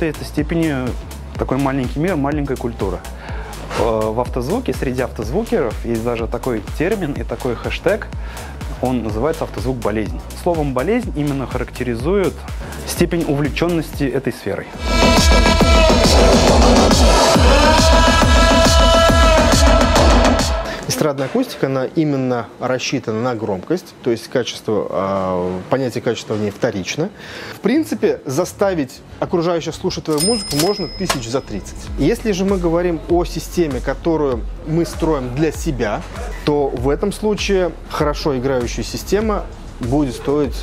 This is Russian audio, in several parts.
какой-то степени такой маленький мир, маленькая культура. Э, в автозвуке, среди автозвукеров есть даже такой термин и такой хэштег, он называется автозвук болезнь. Словом болезнь именно характеризует степень увлеченности этой сферой. Эстрадная акустика, она именно рассчитана на громкость, то есть качество, э, понятие качества в ней вторично. В принципе, заставить окружающих слушать твою музыку можно тысяч за 30. Если же мы говорим о системе, которую мы строим для себя, то в этом случае хорошо играющая система будет стоить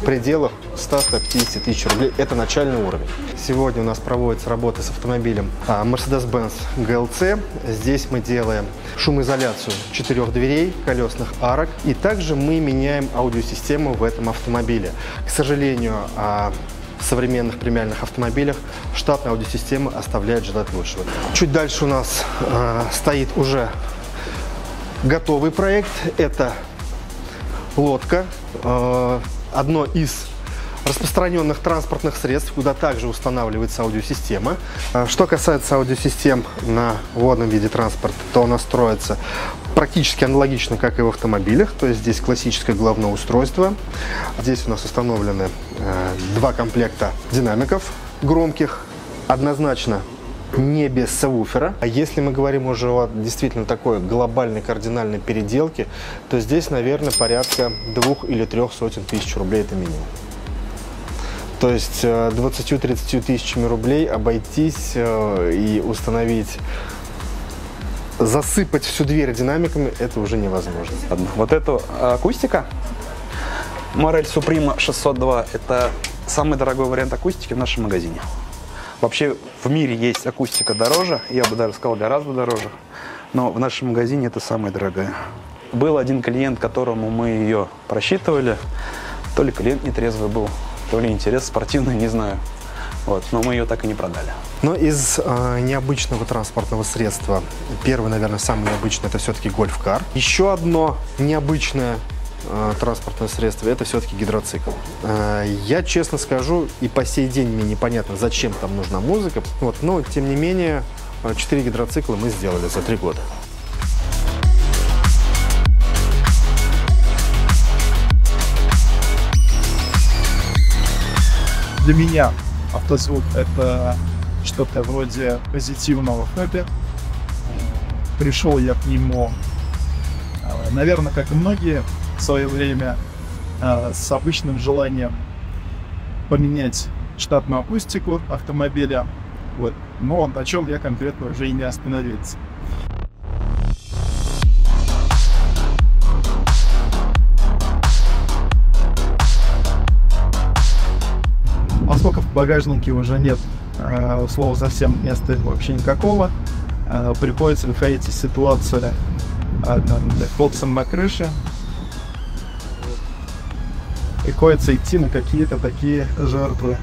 в пределах 100-150 тысяч рублей. Это начальный уровень. Сегодня у нас проводится работа с автомобилем а, Mercedes-Benz GLC. Здесь мы делаем шумоизоляцию четырех дверей, колесных арок. И также мы меняем аудиосистему в этом автомобиле. К сожалению, а, в современных премиальных автомобилях штатная аудиосистема оставляет желать лучшего. Чуть дальше у нас э, стоит уже готовый проект. Это лодка. Одно из распространенных транспортных средств, куда также устанавливается аудиосистема. А, что касается аудиосистем на водном виде транспорта, то она строится практически аналогично, как и в автомобилях. То есть здесь классическое головное устройство. Здесь у нас установлены э, два комплекта динамиков громких. Однозначно не без сабвуфера. А если мы говорим уже о действительно такой глобальной кардинальной переделке, то здесь, наверное, порядка двух или трех сотен тысяч рублей это минимум. То есть 20-30 э, тысячами рублей обойтись э, и установить засыпать всю дверь динамиками, это уже невозможно. Вот эту акустика Морель Supreme 602 – это самый дорогой вариант акустики в нашем магазине. Вообще в мире есть акустика дороже, я бы даже сказал гораздо дороже, но в нашем магазине это самая дорогая. Был один клиент, которому мы ее просчитывали, то ли клиент нетрезвый был, то ли интерес спортивный, не знаю. Вот, но мы ее так и не продали. Но из э, необычного транспортного средства, первый, наверное, самый необычный, это все-таки гольф-кар. Еще одно необычное транспортное средство, это все-таки гидроцикл. Э, я честно скажу, и по сей день мне непонятно, зачем там нужна музыка, вот, но тем не менее 4 гидроцикла мы сделали за 3 года. Для меня автозвук – это что-то вроде позитивного хэппи. Пришел я к нему, э, наверное, как и многие, в свое время э, с обычным желанием поменять штатную акустику автомобиля. Вот. Но на чем я конкретно уже и не остановился. Поскольку в багажнике уже нет э, слова совсем места вообще никакого, э, приходится выходить из ситуации э, боксом на крыше, приходится идти на какие-то такие жертвы.